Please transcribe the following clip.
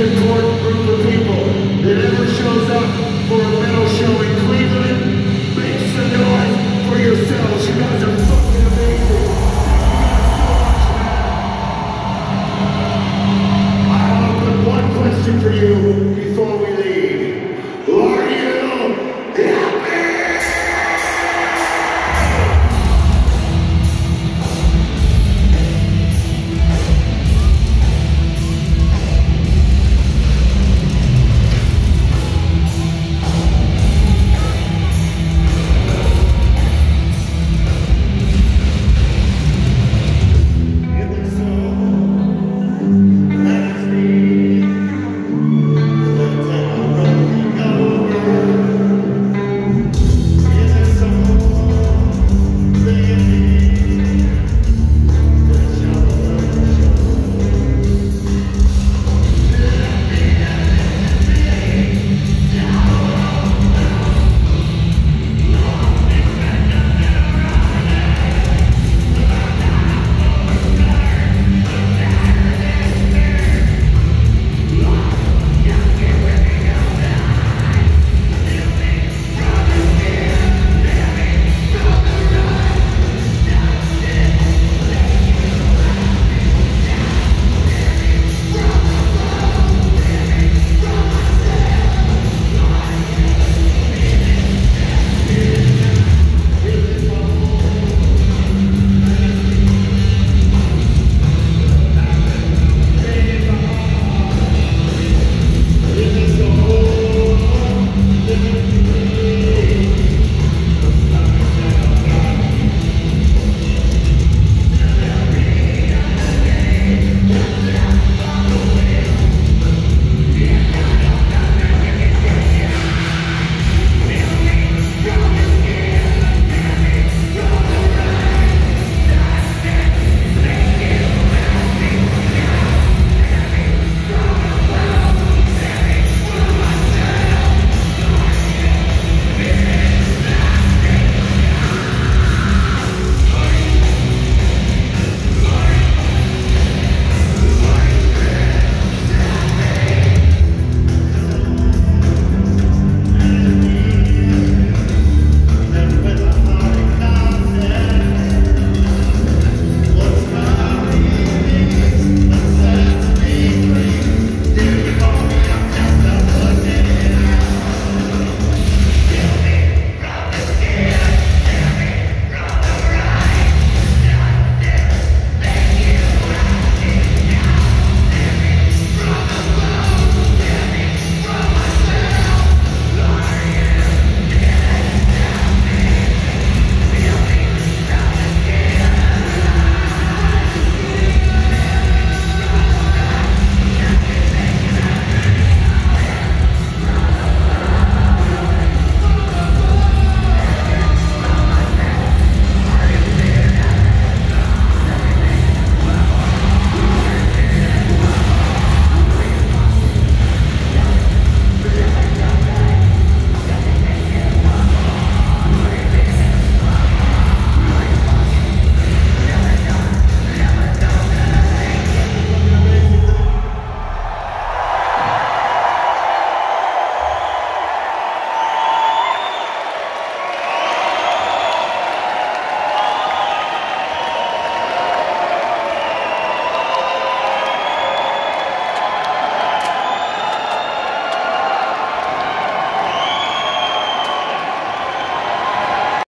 the Lord